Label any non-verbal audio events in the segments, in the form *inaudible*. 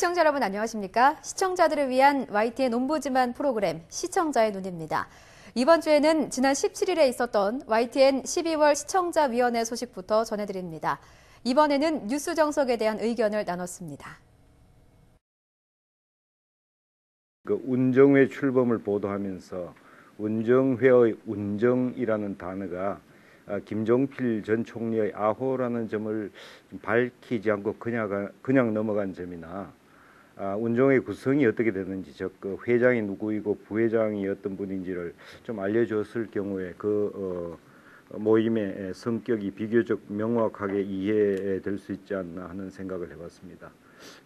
시청자 여러분 안녕하십니까? 시청자들을 위한 YTN 옴부즈만 프로그램 시청자의 눈입니다. 이번 주에는 지난 17일에 있었던 YTN 12월 시청자위원회 소식부터 전해드립니다. 이번에는 뉴스 정석에 대한 의견을 나눴습니다. 그 운정회 출범을 보도하면서 운정회의 운정이라는 단어가 아, 김종필 전 총리의 아호라는 점을 밝히지 않고 그냥, 그냥 넘어간 점이나 아, 운종의 구성이 어떻게 되는지 즉 그 회장이 누구이고 부회장이 어떤 분인지를 좀 알려줬을 경우에 그 어, 모임의 성격이 비교적 명확하게 이해될 수 있지 않나 하는 생각을 해봤습니다.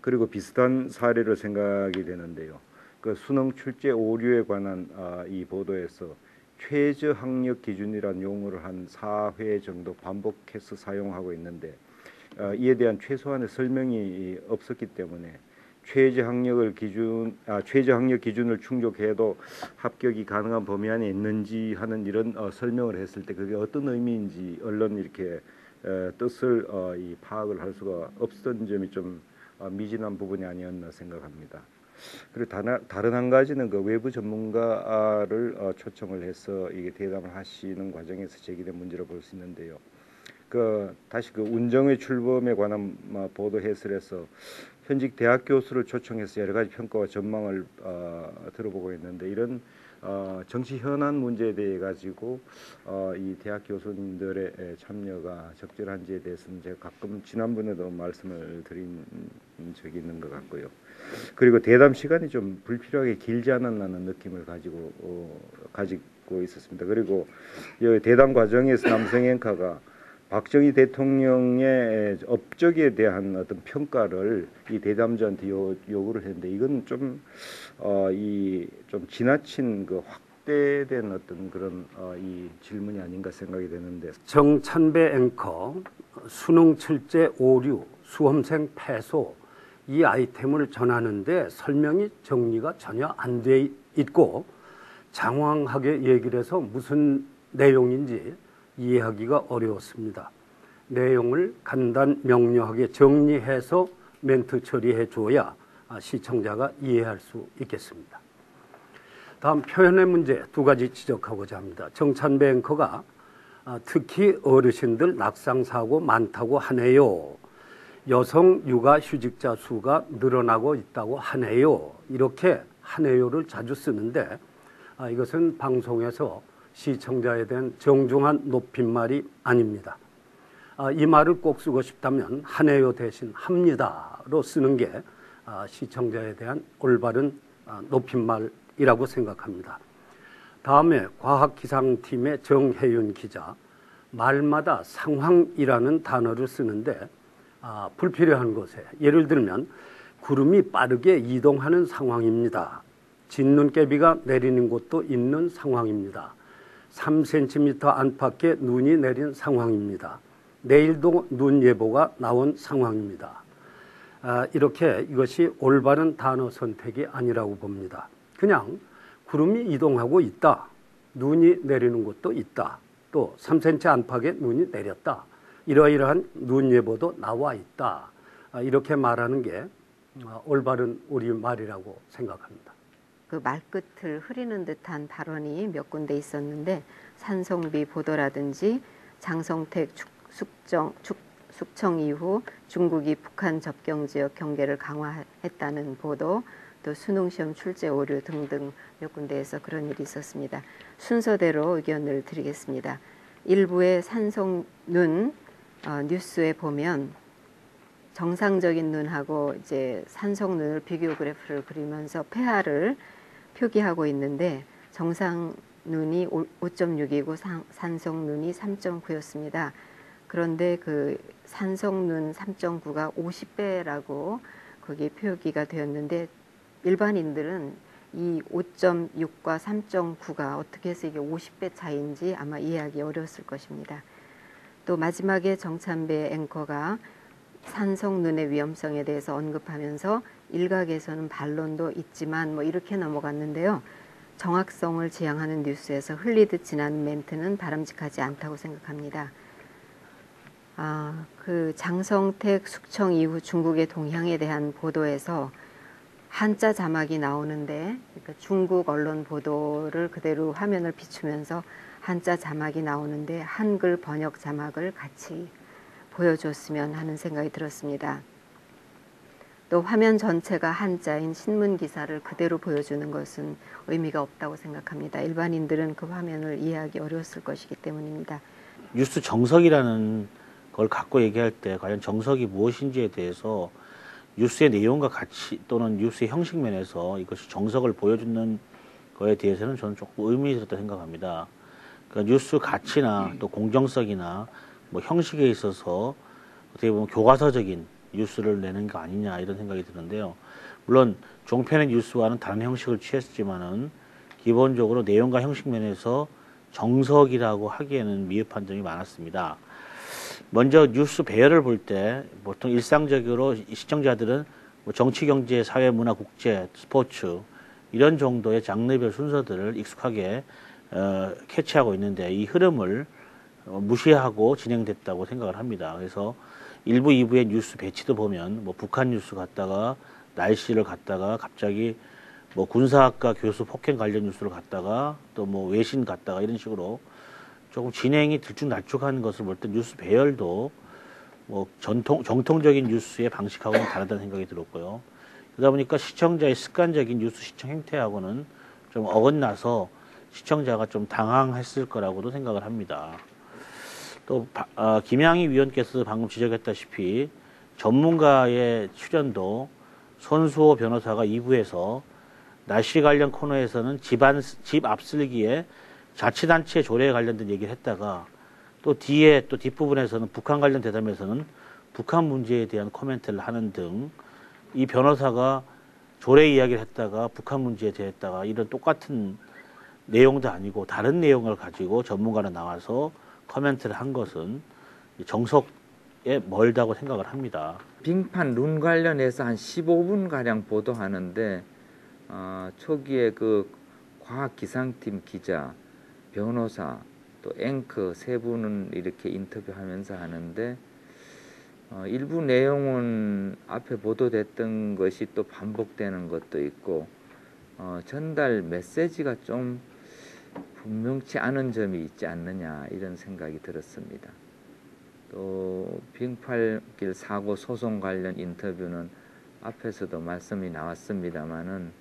그리고 비슷한 사례로 생각이 되는데요. 그 수능 출제 오류에 관한 아, 이 보도에서 최저 학력 기준이란 용어를 한 4회 정도 반복해서 사용하고 있는데 어, 이에 대한 최소한의 설명이 없었기 때문에 최저 학력을 기준 아, 최저 학력 기준을 충족해도 합격이 가능한 범위 안에 있는지 하는 이런 어, 설명을 했을 때 그게 어떤 의미인지 언론 이렇게 어, 뜻을 어, 이 파악을 할 수가 없었던 점이 좀 어, 미진한 부분이 아니었나 생각합니다. 그리고 다른 한 가지는 그 외부 전문가를 어, 초청을 해서 이게 대담을 하시는 과정에서 제기된 문제로 볼 수 있는데요. 그 다시 그 운정의 출범에 관한 뭐 보도 해설에서 현직 대학 교수를 초청해서 여러 가지 평가와 전망을 어, 들어보고 있는데 이런 어, 정치 현안 문제에 대해 가지고 어, 이 대학 교수님들의 참여가 적절한지에 대해서는 제가 가끔 지난번에도 말씀을 드린 적이 있는 것 같고요. 그리고 대담 시간이 좀 불필요하게 길지 않았나는 느낌을 가지고 어, 가지고 있었습니다. 그리고 이 대담 과정에서 남성 앵커가 박정희 대통령의 업적에 대한 어떤 평가를 이 대담자한테 요, 요구를 했는데 이건 좀 어, 이좀 지나친 그 확대된 어떤 그런 어, 이 질문이 아닌가 생각이 되는데. 정찬배 앵커 수능 출제 오류 수험생 패소 이 아이템을 전하는데 설명이 정리가 전혀 안 돼 있고 장황하게 얘기를 해서 무슨 내용인지 이해하기가 어려웠습니다. 내용을 간단 명료하게 정리해서 멘트 처리해 줘야 시청자가 이해할 수 있겠습니다. 다음 표현의 문제 두 가지 지적하고자 합니다. 정찬배 앵커가 특히 어르신들 낙상사고 많다고 하네요. 여성 육아 휴직자 수가 늘어나고 있다고 하네요. 이렇게 하네요를 자주 쓰는데 이것은 방송에서 시청자에 대한 정중한 높임말이 아닙니다. 아, 이 말을 꼭 쓰고 싶다면 하네요 대신 합니다로 쓰는 게 아, 시청자에 대한 올바른 아, 높임말이라고 생각합니다. 다음에 과학기상팀의 정혜윤 기자 말마다 상황이라는 단어를 쓰는데 아, 불필요한 것에 예를 들면 구름이 빠르게 이동하는 상황입니다. 진눈깨비가 내리는 곳도 있는 상황입니다. 3cm 안팎의 눈이 내린 상황입니다. 내일도 눈 예보가 나온 상황입니다. 아, 이렇게 이것이 올바른 단어 선택이 아니라고 봅니다. 그냥 구름이 이동하고 있다. 눈이 내리는 곳도 있다. 또 3cm 안팎의 눈이 내렸다. 이러이러한 눈 예보도 나와 있다. 아, 이렇게 말하는 게 아, 올바른 우리 말이라고 생각합니다. 그 말끝을 흐리는 듯한 발언이 몇 군데 있었는데 산성비 보도라든지 장성택 축, 숙정, 축, 숙청 이후 중국이 북한 접경 지역 경계를 강화했다는 보도 또 수능시험 출제 오류 등등 몇 군데에서 그런 일이 있었습니다. 순서대로 의견을 드리겠습니다. 일부의 산성눈 어, 뉴스에 보면 정상적인 눈하고 이제 산성 눈을 비교 그래프를 그리면서 폐하를 표기하고 있는데 정상 눈이 5.6이고 산성 눈이 3.9였습니다. 그런데 그 산성 눈 3.9가 50배라고 거기 표기가 되었는데 일반인들은 이 5.6과 3.9가 어떻게 해서 이게 50배 차이인지 아마 이해하기 어려웠을 것입니다. 또 마지막에 정찬배 앵커가 산성 눈의 위험성에 대해서 언급하면서 일각에서는 반론도 있지만 뭐 이렇게 넘어갔는데요. 정확성을 지향하는 뉴스에서 흘리듯 지나는 멘트는 바람직하지 않다고 생각합니다. 아, 그 장성택 숙청 이후 중국의 동향에 대한 보도에서 한자 자막이 나오는데 그러니까 중국 언론 보도를 그대로 화면을 비추면서 한자 자막이 나오는데 한글 번역 자막을 같이 보여줬으면 하는 생각이 들었습니다. 또 화면 전체가 한자인 신문 기사를 그대로 보여주는 것은 의미가 없다고 생각합니다. 일반인들은 그 화면을 이해하기 어려웠을 것이기 때문입니다. 뉴스 정석이라는 걸 갖고 얘기할 때 과연 정석이 무엇인지에 대해서 뉴스의 내용과 가치 또는 뉴스의 형식 면에서 이것이 정석을 보여주는 거에 대해서는 저는 조금 의미있었다 생각합니다. 그러니까 뉴스 가치나 또 공정성이나 뭐 형식에 있어서 어떻게 보면 교과서적인 뉴스를 내는 거 아니냐 이런 생각이 드는데요. 물론 종편의 뉴스와는 다른 형식을 취했지만은 기본적으로 내용과 형식 면에서 정석이라고 하기에는 미흡한 점이 많았습니다. 먼저 뉴스 배열을 볼 때 보통 일상적으로 시청자들은 뭐 정치, 경제, 사회, 문화, 국제, 스포츠 이런 정도의 장르별 순서들을 익숙하게 어, 캐치하고 있는데 이 흐름을 어, 무시하고 진행됐다고 생각을 합니다. 그래서 일부, 2부의 뉴스 배치도 보면 뭐 북한 뉴스 갔다가 날씨를 갔다가 갑자기 뭐 군사학과 교수 폭행 관련 뉴스를 갔다가 또 뭐 외신 갔다가 이런 식으로 조금 진행이 들쭉날쭉한 것을 볼 때 뉴스 배열도 뭐 전통 정통적인 뉴스의 방식하고는 다르다는 생각이 들었고요. 그러다 보니까 시청자의 습관적인 뉴스 시청 행태하고는 좀 어긋나서 시청자가 좀 당황했을 거라고도 생각을 합니다. 또 바- 아, 김양희 위원께서 방금 지적했다시피 전문가의 출연도 손수호 변호사가 2부에서 날씨 관련 코너에서는 집안 집 앞슬기에 자치단체 조례에 관련된 얘기를 했다가 또 뒤에 또 뒷부분에서는 북한 관련 대담에서는 북한 문제에 대한 코멘트를 하는 등 이 변호사가 조례 이야기를 했다가 북한 문제에 대했다가 이런 똑같은 내용도 아니고 다른 내용을 가지고 전문가로 나와서 코멘트를 한 것은 정석에 멀다고 생각을 합니다. 빙판 룬 관련해서 한 15분 가량 보도하는데 어, 초기에 그 과학 기상팀 기자, 변호사, 또 앵커 세 분은 이렇게 인터뷰하면서 하는데 어, 일부 내용은 앞에 보도됐던 것이 또 반복되는 것도 있고 어, 전달 메시지가 좀 분명치 않은 점이 있지 않느냐 이런 생각이 들었습니다. 또 빙팔길 사고 소송 관련 인터뷰는 앞에서도 말씀이 나왔습니다마는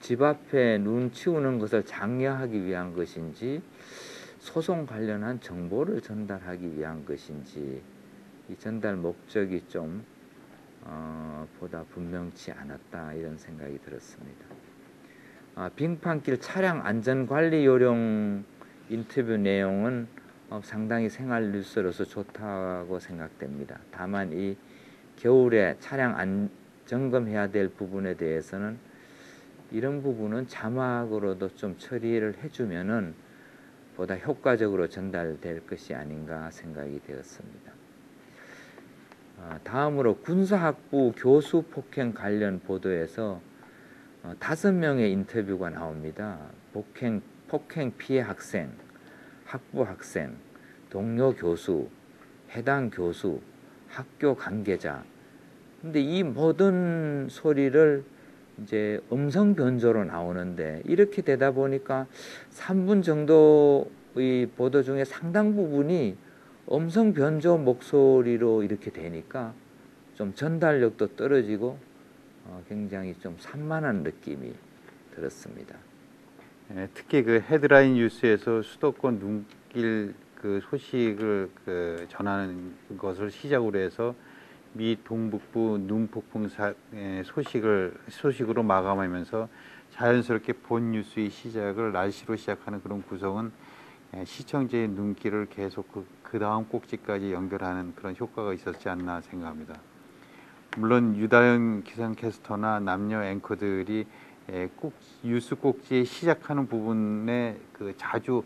집 앞에 눈 치우는 것을 장려하기 위한 것인지 소송 관련한 정보를 전달하기 위한 것인지 이 전달 목적이 좀 어, 보다 분명치 않았다 이런 생각이 들었습니다. 아, 빙판길 차량 안전 관리 요령 인터뷰 내용은 어, 상당히 생활 뉴스로서 좋다고 생각됩니다. 다만 이 겨울에 차량 안 점검해야 될 부분에 대해서는 이런 부분은 자막으로도 좀 처리를 해주면은 보다 효과적으로 전달될 것이 아닌가 생각이 되었습니다. 아, 다음으로 군사학부 교수 폭행 관련 보도에서 어, 다섯 명의 인터뷰가 나옵니다. 폭행, 폭행 피해 학생, 학부 학생, 동료 교수, 해당 교수, 학교 관계자. 근데 이 모든 소리를 이제 음성 변조로 나오는데 이렇게 되다 보니까 3분 정도의 보도 중에 상당 부분이 음성 변조 목소리로 이렇게 되니까 좀 전달력도 떨어지고 어, 굉장히 좀 산만한 느낌이 들었습니다. 예, 특히 그 헤드라인 뉴스에서 수도권 눈길 그 소식을 그 전하는 것을 시작으로 해서 미 동북부 눈폭풍 사, 예, 소식을 소식으로 마감하면서 자연스럽게 본 뉴스의 시작을 날씨로 시작하는 그런 구성은 예, 시청자의 눈길을 계속 그, 그 다음 꼭지까지 연결하는 그런 효과가 있었지 않나 생각합니다. 물론 유다현 기상캐스터나 남녀 앵커들이 예, 꼭 뉴스 꼭지에 시작하는 부분에 그 자주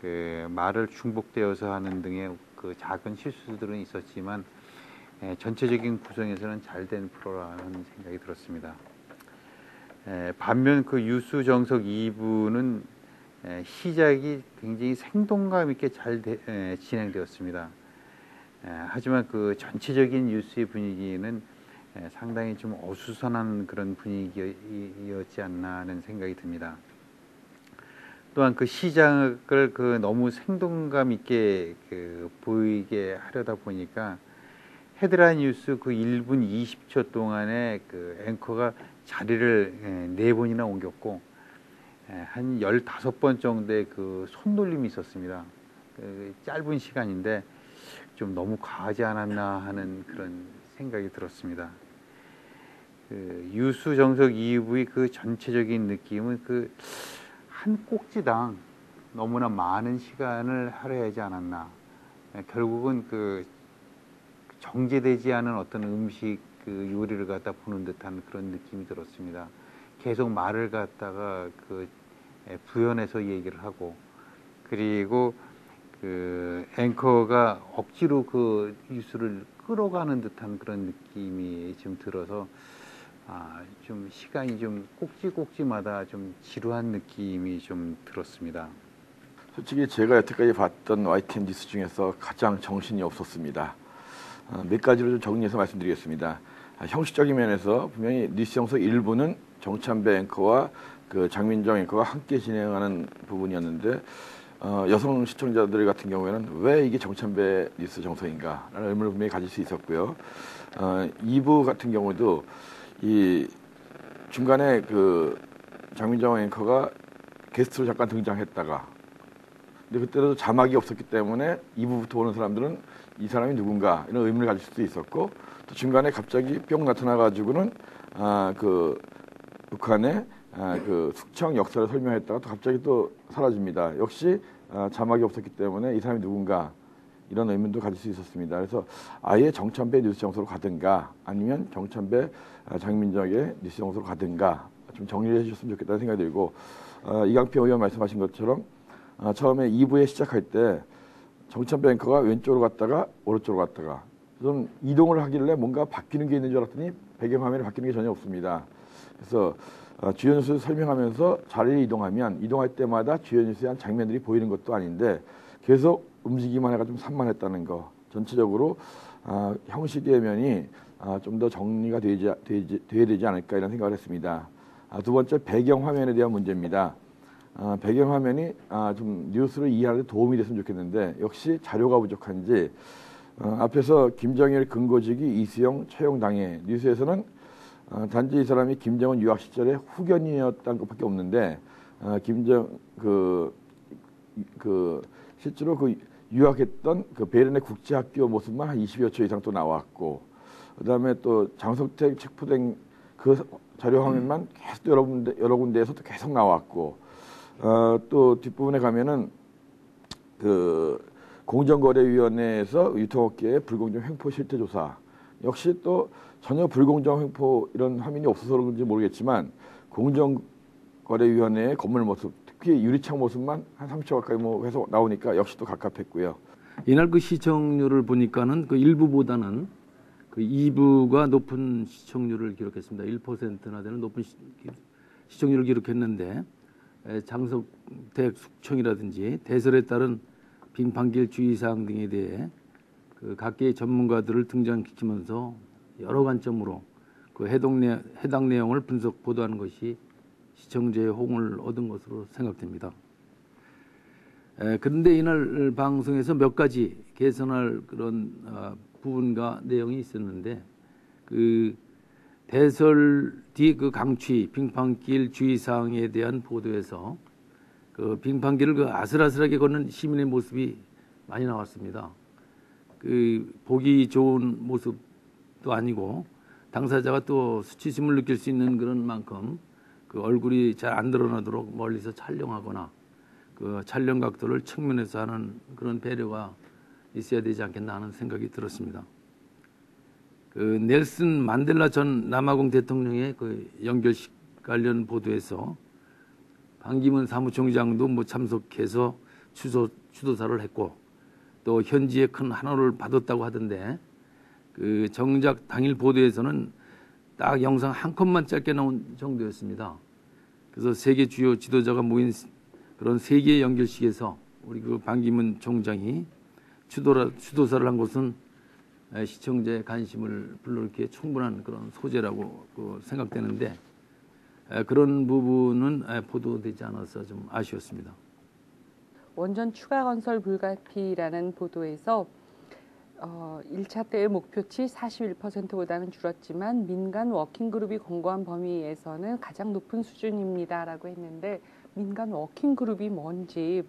그 말을 중복되어서 하는 등의 그 작은 실수들은 있었지만 예, 전체적인 구성에서는 잘 된 프로라는 생각이 들었습니다. 예, 반면 그 유수 정석 2부는 예, 시작이 굉장히 생동감 있게 잘 되- 예, 진행되었습니다. 에, 하지만 그 전체적인 뉴스의 분위기는 에, 상당히 좀 어수선한 그런 분위기였지 않나 하는 생각이 듭니다. 또한 그 시장을 그 너무 생동감 있게 그 보이게 하려다 보니까 헤드라인 뉴스 그 1분 20초 동안에 그 앵커가 자리를 예, 네 번이나 옮겼고 예, 한 15번 정도의 그 손놀림이 있었습니다. 그 짧은 시간인데 좀 너무 과하지 않았나 하는 그런 생각이 들었습니다. 그 유수 정석 2부의 그 전체적인 느낌은 그 한 꼭지당 너무나 많은 시간을 할애하지 않았나. 예, 결국은 그 정제되지 않은 어떤 음식 그 요리를 갖다 보는 듯한 그런 느낌이 들었습니다. 계속 말을 갖다가 그 예, 부연해서 얘기를 하고 그리고 그 앵커가 억지로 그 뉴스를 끌어가는 듯한 그런 느낌이 좀 들어서 아, 좀 시간이 좀 꼭지꼭지마다 좀 지루한 느낌이 좀 들었습니다. 솔직히 제가 여태까지 봤던 YTN 뉴스 중에서 가장 정신이 없었습니다. 어, 몇 가지로 좀 정리해서 말씀드리겠습니다. 아, 형식적인 면에서 분명히 뉴스 정석 일부는 정찬배 앵커와 그 장민정 앵커가 함께 진행하는 부분이었는데 어, 여성 시청자들 같은 경우에는 왜 이게 정찬배 뉴스 정석인가 라는 의문을 분명히 가질 수 있었고요. 어, 2부 같은 경우도 이 중간에 그 장민정 앵커가 게스트로 잠깐 등장했다가 근데 그때도 자막이 없었기 때문에 2부부터 오는 사람들은 이 사람이 누군가 이런 의문을 가질 수도 있었고 또 중간에 갑자기 뿅 나타나 가지고는 아 그 북한의 아, 그 숙청 역사를 설명했다가 또 갑자기 또 사라집니다. 역시 아, 자막이 없었기 때문에 이 사람이 누군가 이런 의문도 가질 수 있었습니다. 그래서 아예 정찬배 뉴스 정서로 가든가 아니면 정찬배 아, 장민정의 뉴스 정서로 가든가 좀 정리를 해주셨으면 좋겠다는 생각이 들고 어, 이강표 의원 말씀하신 것처럼 아, 처음에 2부에 시작할 때 정찬배 앵커가 왼쪽으로 갔다가 오른쪽으로 갔다가 좀 이동을 하길래 뭔가 바뀌는 게 있는 줄 알았더니 배경화면이 바뀌는 게 전혀 없습니다. 그래서 어, 주요 뉴스 설명하면서 자리를 이동하면 이동할 때마다 주요 뉴스의 한 장면들이 보이는 것도 아닌데 계속 움직이기만 해가 좀 산만했다는 거 전체적으로 아, 형식의 면이 아, 좀 더 정리가 되지, 되지, 돼야 되지 않을까 이런 생각을 했습니다. 아, 두 번째 배경 화면에 대한 문제입니다. 아, 배경 화면이 아, 좀 뉴스를 이해하는 데 도움이 됐으면 좋겠는데 역시 자료가 부족한지 어, 앞에서 김정일 근거지기 이수영 처형 당해 뉴스에서는 어, 단지 이 사람이 김정은 유학 시절에 후견이었다는 것밖에 없는데 어, 김정 그, 그 실제로 그 유학했던 그 베른의 국제학교 모습만 한 20여 초 이상 또 나왔고 그다음에 또 장석택 체포된 그 자료 화면만 계속 여러 군데 여러 군데에서 또 계속 나왔고 어, 또 뒷부분에 가면은 그 공정거래위원회에서 유통업계의 불공정 횡포 실태 조사. 역시 또 전혀 불공정 횡포 이런 화면이 없어서 그런지 모르겠지만 공정거래위원회의 건물 모습 특히 유리창 모습만 한 30초 가까이 뭐 해서 나오니까 역시 또 갑갑했고요. 이날 그 시청률을 보니까는 그 1부보다는 그 2부가 높은 시청률을 기록했습니다. 1%나 되는 높은 시, 시청률을 기록했는데 에, 장석택 숙청이라든지 대설에 따른 빙판길 주의사항 등에 대해 그 각계의 전문가들을 등장시키면서 여러 관점으로 그 해당, 내, 해당 내용을 분석 보도하는 것이 시청자의 호응을 얻은 것으로 생각됩니다. 에, 그런데 이날 방송에서 몇 가지 개선할 그런 어, 부분과 내용이 있었는데 그 대설 뒤 그 강취 빙판길 주의사항에 대한 보도에서 그 빙판길을 그 아슬아슬하게 걷는 시민의 모습이 많이 나왔습니다. 그 보기 좋은 모습도 아니고 당사자가 또 수치심을 느낄 수 있는 그런 만큼 그 얼굴이 잘 안 드러나도록 멀리서 촬영하거나 그 촬영 각도를 측면에서 하는 그런 배려가 있어야 되지 않겠나 하는 생각이 들었습니다. 그 넬슨 만델라 전 남아공 대통령의 그 연결식 관련 보도에서 반기문 사무총장도 뭐 참석해서 추도, 추도사를 했고 또 현지에 큰 환호를 받았다고 하던데 그 정작 당일 보도에서는 딱 영상 한 컷만 짧게 나온 정도였습니다. 그래서 세계 주요 지도자가 모인 그런 세계 연결식에서 우리 그 반기문 총장이 추도라, 추도사를 한 것은 에, 시청자의 관심을 불러일으키기에 충분한 그런 소재라고 그 생각되는데 에, 그런 부분은 에, 보도되지 않아서 좀 아쉬웠습니다. 원전 추가 건설 불가피라는 보도에서 어, 1차 때의 목표치 41%보다는 줄었지만 민간 워킹그룹이 공고한 범위에서는 가장 높은 수준입니다라고 했는데 민간 워킹그룹이 뭔지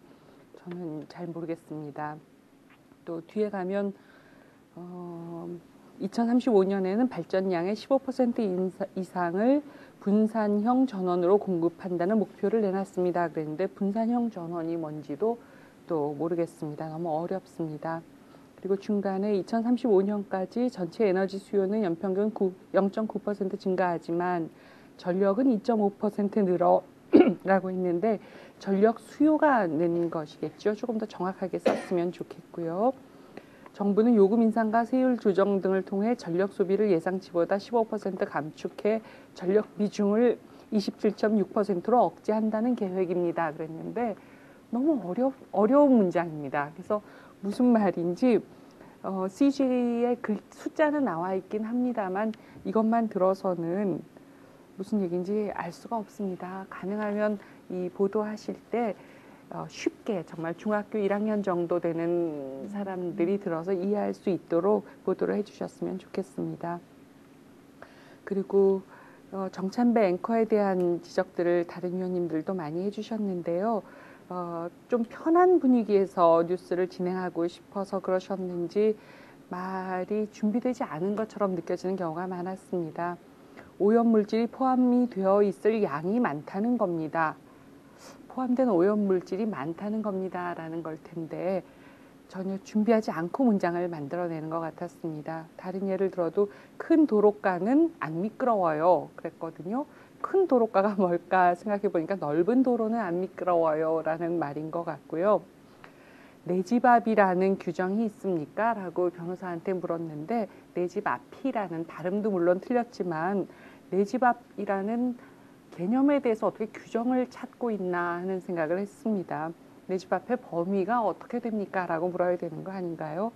저는 잘 모르겠습니다. 또 뒤에 가면 어, 2035년에는 발전량의 15% 이상을 분산형 전원으로 공급한다는 목표를 내놨습니다. 그랬는데 분산형 전원이 뭔지도 또 모르겠습니다. 너무 어렵습니다. 그리고 중간에 2035년까지 전체 에너지 수요는 연평균 0.9% 증가하지만 전력은 2.5% 늘어라고 *clears throat* 했는데 전력 수요가 는 것이겠죠. 조금 더 정확하게 썼으면 좋겠고요. 정부는 요금 인상과 세율 조정 등을 통해 전력 소비를 예상치보다 15% 감축해 전력 비중을 27.6%로 억제한다는 계획입니다. 그랬는데 너무 어려, 어려운 문장입니다. 그래서 무슨 말인지 어, CG의 그 숫자는 나와 있긴 합니다만 이것만 들어서는 무슨 얘기인지 알 수가 없습니다. 가능하면 이 보도하실 때 어, 쉽게 정말 중학교 1학년 정도 되는 사람들이 들어서 이해할 수 있도록 보도를 해주셨으면 좋겠습니다. 그리고 어, 정찬배 앵커에 대한 지적들을 다른 위원님들도 많이 해주셨는데요. 어, 좀 편한 분위기에서 뉴스를 진행하고 싶어서 그러셨는지 말이 준비되지 않은 것처럼 느껴지는 경우가 많았습니다. 오염물질이 포함이 되어 있을 양이 많다는 겁니다. 포함된 오염물질이 많다는 겁니다. 라는 걸 텐데 전혀 준비하지 않고 문장을 만들어내는 것 같았습니다. 다른 예를 들어도 큰 도로가는 안 미끄러워요. 그랬거든요. 큰 도로가가 *laughs* 뭘까 생각해 보니까 넓은 도로는 안 미끄러워요 라는 말인 것 같고요. 내 집 앞이라는 규정이 있습니까? 라고 변호사한테 물었는데 내 집 앞이라는 발음도 물론 틀렸지만 내 집 앞이라는 개념에 대해서 어떻게 규정을 찾고 있나 하는 생각을 했습니다. 내 집 앞의 범위가 어떻게 됩니까? 라고 물어야 되는 거 아닌가요?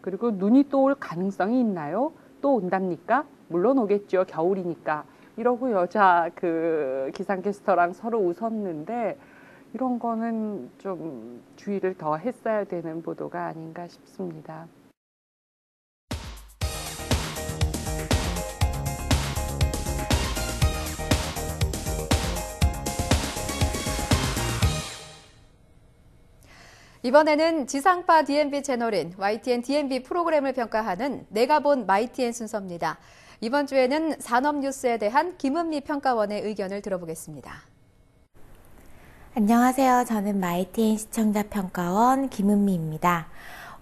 그리고 눈이 또 올 가능성이 있나요? 또 온답니까? 물론 오겠죠. 겨울이니까. 이러고 여자 그 기상캐스터랑 서로 웃었는데 이런 거는 좀 주의를 더 했어야 되는 보도가 아닌가 싶습니다. 이번에는 지상파 DMB 채널인 YTN DMB 프로그램을 평가하는 내가 본 YTN 순서입니다. 이번 주에는 산업뉴스에 대한 김은미 평가원의 의견을 들어보겠습니다. 안녕하세요. 저는 마이티엔 시청자 평가원 김은미입니다.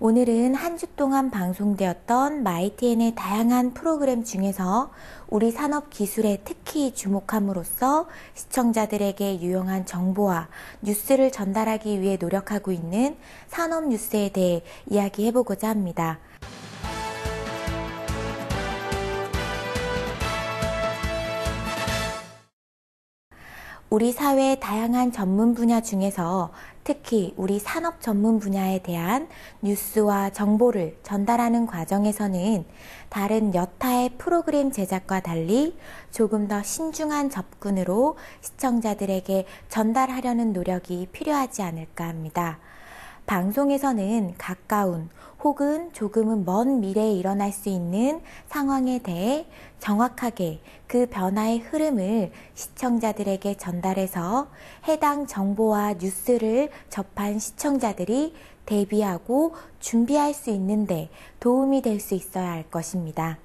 오늘은 한 주 동안 방송되었던 마이티엔의 다양한 프로그램 중에서 우리 산업 기술에 특히 주목함으로써 시청자들에게 유용한 정보와 뉴스를 전달하기 위해 노력하고 있는 산업 뉴스에 대해 이야기해보고자 합니다. 우리 사회의 다양한 전문 분야 중에서 특히 우리 산업 전문 분야에 대한 뉴스와 정보를 전달하는 과정에서는 다른 여타의 프로그램 제작과 달리 조금 더 신중한 접근으로 시청자들에게 전달하려는 노력이 필요하지 않을까 합니다. 방송에서는 가까운 혹은 조금은 먼 미래에 일어날 수 있는 상황에 대해 정확하게 그 변화의 흐름을 시청자들에게 전달해서 해당 정보와 뉴스를 접한 시청자들이 대비하고 준비할 수 있는데 도움이 될 수 있어야 할 것입니다.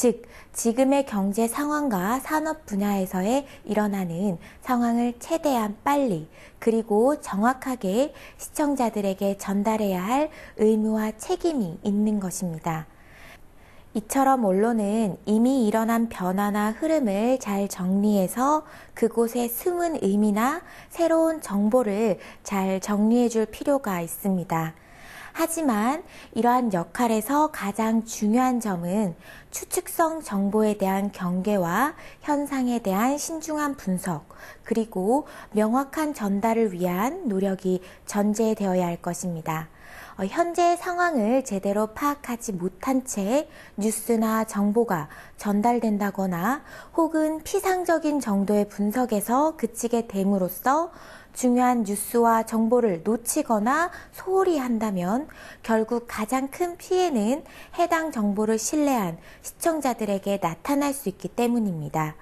즉, 지금의 경제 상황과 산업 분야에서의 일어나는 상황을 최대한 빨리 그리고 정확하게 시청자들에게 전달해야 할 의무와 책임이 있는 것입니다. 이처럼 언론은 이미 일어난 변화나 흐름을 잘 정리해서 그곳에 숨은 의미나 새로운 정보를 잘 정리해 줄 필요가 있습니다. 하지만 이러한 역할에서 가장 중요한 점은 추측성 정보에 대한 경계와 현상에 대한 신중한 분석, 그리고 명확한 전달을 위한 노력이 전제되어야 할 것입니다. 어, 현재 상황을 제대로 파악하지 못한 채 뉴스나 정보가 전달된다거나 혹은 피상적인 정도의 분석에서 그치게 됨으로써 중요한 뉴스와 정보를 놓치거나 소홀히 한다면 결국 가장 큰 피해는 해당 정보를 신뢰한 시청자들에게 나타날 수 있기 때문입니다.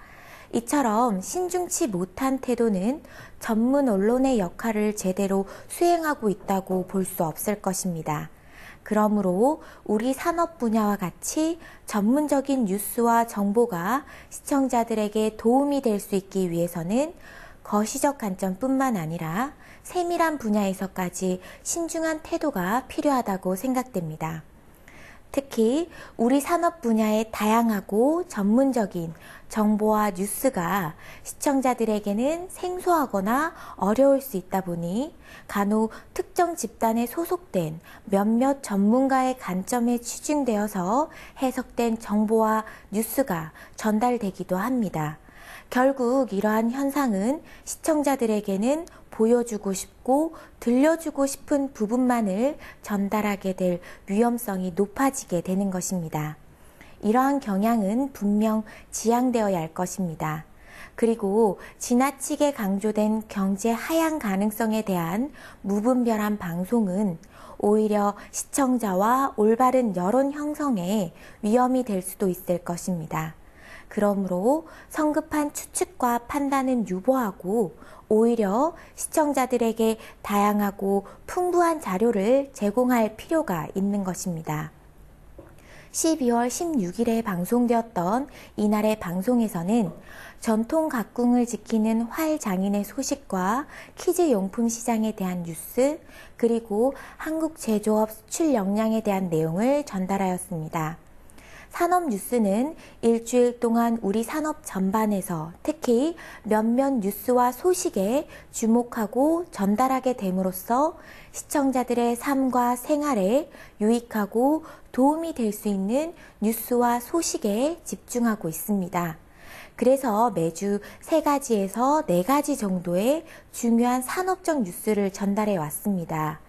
이처럼 신중치 못한 태도는 전문 언론의 역할을 제대로 수행하고 있다고 볼 수 없을 것입니다. 그러므로 우리 산업 분야와 같이 전문적인 뉴스와 정보가 시청자들에게 도움이 될 수 있기 위해서는 거시적 관점뿐만 아니라 세밀한 분야에서까지 신중한 태도가 필요하다고 생각됩니다. 특히 우리 산업 분야의 다양하고 전문적인 정보와 뉴스가 시청자들에게는 생소하거나 어려울 수 있다 보니 간혹 특정 집단에 소속된 몇몇 전문가의 관점에 취중되어서 해석된 정보와 뉴스가 전달되기도 합니다. 결국 이러한 현상은 시청자들에게는 보여주고 싶고 들려주고 싶은 부분만을 전달하게 될 위험성이 높아지게 되는 것입니다. 이러한 경향은 분명 지양되어야 할 것입니다. 그리고 지나치게 강조된 경제 하향 가능성에 대한 무분별한 방송은 오히려 시청자와 올바른 여론 형성에 위험이 될 수도 있을 것입니다. 그러므로 성급한 추측과 판단은 유보하고 오히려 시청자들에게 다양하고 풍부한 자료를 제공할 필요가 있는 것입니다. 12월 16일에 방송되었던 이날의 방송에서는 전통 각궁을 지키는 활 장인의 소식과 kids 용품 시장에 대한 뉴스, 그리고 한국 제조업 수출 역량에 대한 내용을 전달하였습니다. 산업 뉴스는 일주일 동안 우리 산업 전반에서 특히 몇몇 뉴스와 소식에 주목하고 전달하게 됨으로써 시청자들의 삶과 생활에 유익하고 도움이 될 수 있는 뉴스와 소식에 집중하고 있습니다. 그래서 매주 세 가지에서 네 가지 정도의 중요한 산업적 뉴스를 전달해 왔습니다.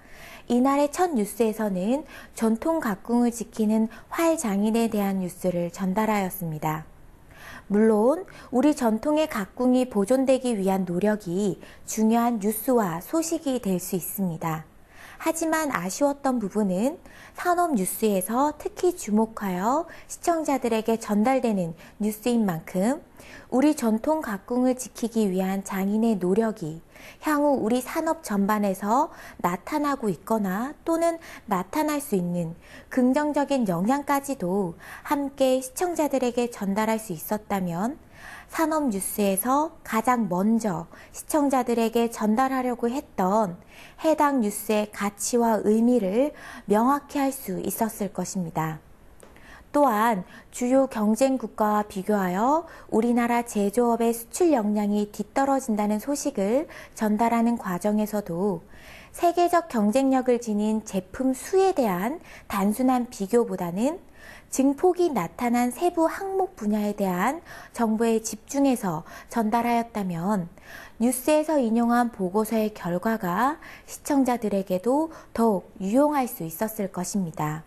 이날의 첫 뉴스에서는 전통 가궁을 지키는 활 장인에 대한 뉴스를 전달하였습니다. 물론 우리 전통의 가궁이 보존되기 위한 노력이 중요한 뉴스와 소식이 될 수 있습니다. 하지만 아쉬웠던 부분은 산업 뉴스에서 특히 주목하여 시청자들에게 전달되는 뉴스인 만큼 우리 전통 가궁을 지키기 위한 장인의 노력이 향후 우리 산업 전반에서 나타나고 있거나 또는 나타날 수 있는 긍정적인 영향까지도 함께 시청자들에게 전달할 수 있었다면 산업 뉴스에서 가장 먼저 시청자들에게 전달하려고 했던 해당 뉴스의 가치와 의미를 명확히 할 수 있었을 것입니다. 또한 주요 경쟁 국가와 비교하여 우리나라 제조업의 수출 역량이 뒤떨어진다는 소식을 전달하는 과정에서도 세계적 경쟁력을 지닌 제품 수에 대한 단순한 비교보다는 증폭이 나타난 세부 항목 분야에 대한 정보에 집중해서 전달하였다면 뉴스에서 인용한 보고서의 결과가 시청자들에게도 더욱 유용할 수 있었을 것입니다.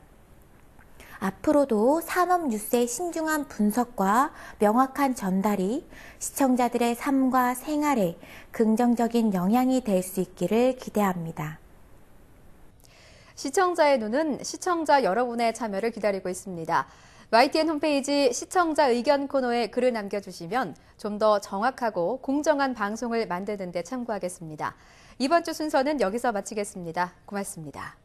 앞으로도 산업 뉴스의 신중한 분석과 명확한 전달이 시청자들의 삶과 생활에 긍정적인 영향이 될 수 있기를 기대합니다. 시청자의 눈은 시청자 여러분의 참여를 기다리고 있습니다. YTN 홈페이지 시청자 의견 코너에 글을 남겨주시면 좀 더 정확하고 공정한 방송을 만드는 데 참고하겠습니다. 이번 주 순서는 여기서 마치겠습니다. 고맙습니다.